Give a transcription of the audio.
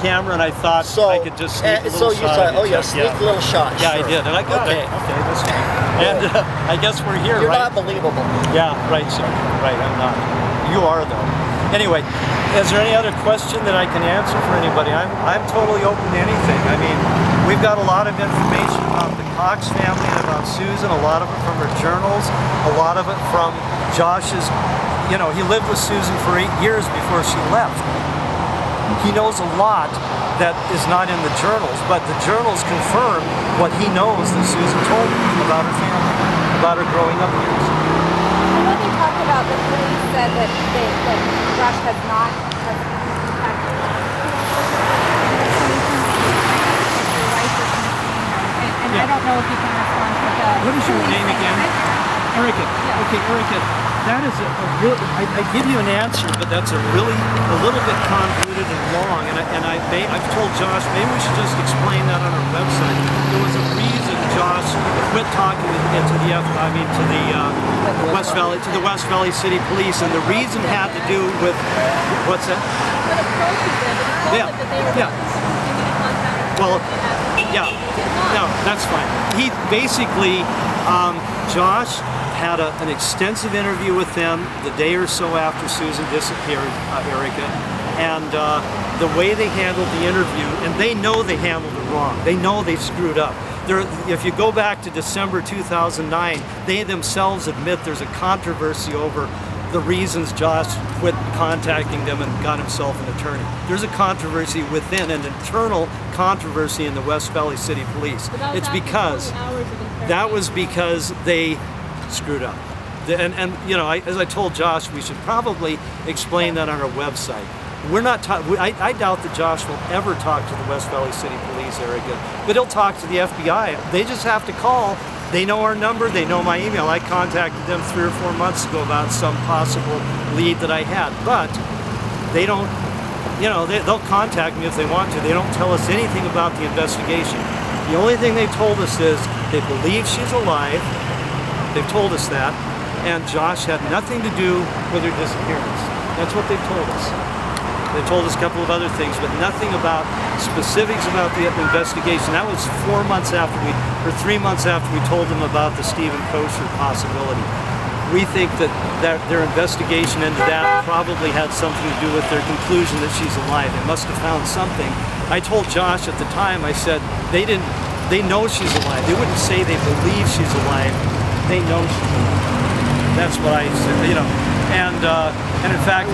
camera, and I thought So, I could just sneak and a little so you shot saw, of oh yeah, just- sneak little shot. Yeah, sure. I did, and I got okay. it. Okay, that's fine. And uh, I guess we're here, You're right? not believable. Yeah, right, sir. Right, I'm not. You are, though. Anyway, is there any other question that I can answer for anybody? I'm, I'm totally open to anything. I mean, we've got a lot of information about the Cox family and about Susan, a lot of it from her journals, a lot of it from Josh's, you know, he lived with Susan for eight years before she left. He knows a lot that is not in the journals, but the journals confirm what he knows that Susan told him about her family, about her growing up years. I know they talked about the police said that they, that Rush has not has contacted and, and I don't know if you can respond to the. What is your name again? I- Erica. Yeah. Okay, Erica. That is a, a real. I, I give you an answer, but that's a really a little bit convoluted and long. And I, and I may I've told Josh maybe we should just explain that on our website. There was a reason Josh quit talking to, to the F, I mean to the uh, West Valley to the West Valley City Police, and the reason had to do with what's that? But approached them, but Yeah, them that they were yeah. going to give me the contact. Well, Yeah, he did not. no, that's fine. He basically, um, Josh had a, an extensive interview with them the day or so after Susan disappeared, uh, Erica, and uh, the way they handled the interview, and they know they handled it wrong. They know they screwed up. There, if you go back to December 2009, they themselves admit there's a controversy over the reasons Josh quit contacting them and got himself an attorney. There's a controversy within, an internal controversy in the West Valley City Police. But that was It's because 20 hours of interrogation. that was because they screwed up. And, and you know, I, as I told Josh, we should probably explain that on our website. We're not. Ta- I, I doubt that Josh will ever talk to the West Valley City Police, again, but he'll talk to the FBI. They just have to call. They know our number. They know my email. I contacted them three or four months ago about some possible lead that I had, but they don't. You know, they, they'll contact me if they want to. They don't tell us anything about the investigation. The only thing they told us is they believe she's alive. They've told us that. And Josh had nothing to do with her disappearance. That's what they've told us. They told us a couple of other things, but nothing about specifics about the investigation. That was four months after we, or three months after we told them about the Steven Koecher possibility. We think that, that their investigation into that probably had something to do with their conclusion that she's alive. They must have found something. I told Josh at the time, I said, they didn't, they know she's alive. They wouldn't say they believe she's alive. They know she's alive. That's what I said, you know. And, uh, and in fact,